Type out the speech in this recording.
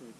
Good.